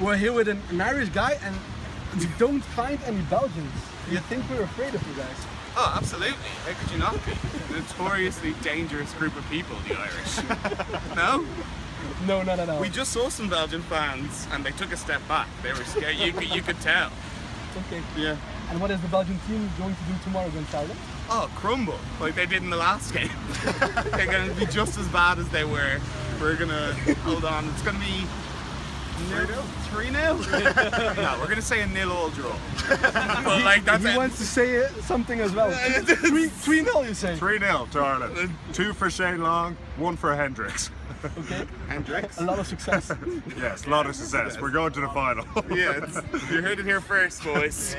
We're here with an, Irish guy and we don't find any Belgians. You think we're afraid of you guys? Oh, absolutely. How could you not be? Notoriously dangerous group of people, the Irish. no? No, no, no, no. We just saw some Belgian fans and they took a step back. They were scared. You could, you could tell. okay. Yeah. And what is the Belgian team going to do tomorrow against Ireland? Oh, crumble like they did in the last game. They're going to be just as bad as they were. We're going to hold on. It's going to be 3 0? 3 0? no, we're going to say a nil all draw. but like that's he it. wants to say uh, something as well. three, three nil, you say? 3 nil to Ireland. Two for Shane Long, one for Hendricks. Okay. Hendricks. A lot of success. Yes, a lot of success. We're going to the final. Yeah, it's, you heard it here first, boys.